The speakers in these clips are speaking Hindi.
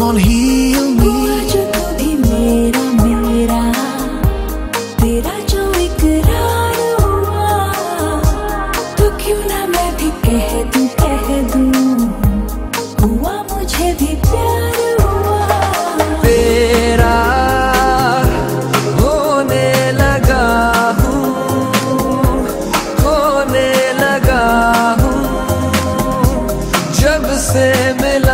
Come on, heal me. जो कभी मेरा मेरा तेरा जो इकरार हुआ तो क्यों ना मैं भी कह दूँ कह दूँ हुआ मुझे भी प्यार हुआ तेरा होने लगा हूँ होने लगा हूँ जब से मिला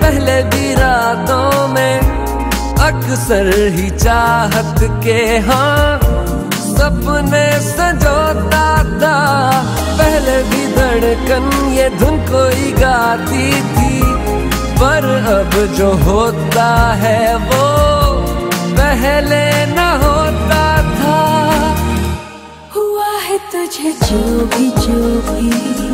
पहले भी रातों में अक्सर ही चाहत के हाँ सपने सजोता था। पहले भी धड़कन ये धुन कोई गाती थी, पर अब जो होता है वो पहले न होता था। हुआ है तुझे जो भी जो भी।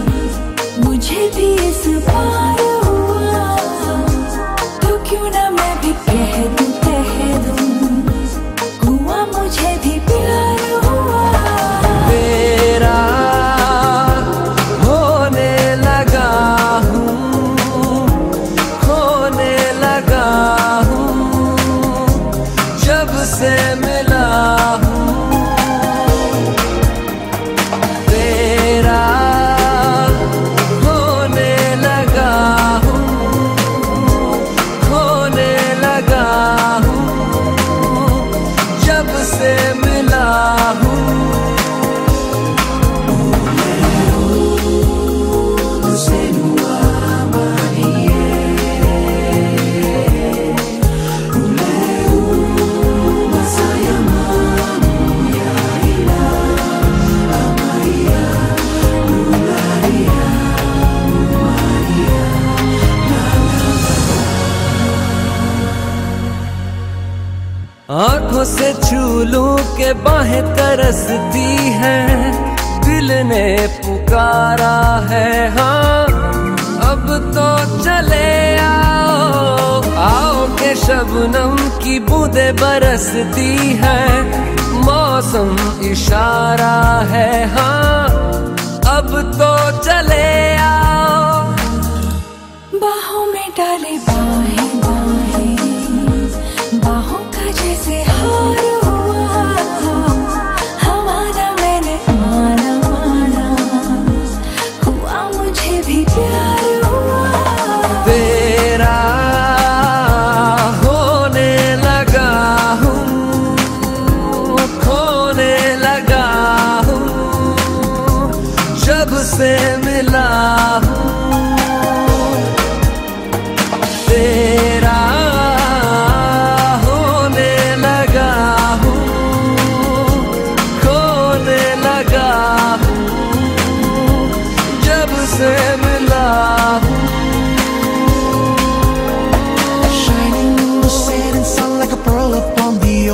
आँखों से छू लूँ के बाहें तरसती है। दिल ने पुकारा है हाँ। अब तो चले आओ। आओ के शबनम की बूंदे बरसती है। मौसम इशारा है हाँ। अब तो चले आओ। बाहों में डाले बाहें।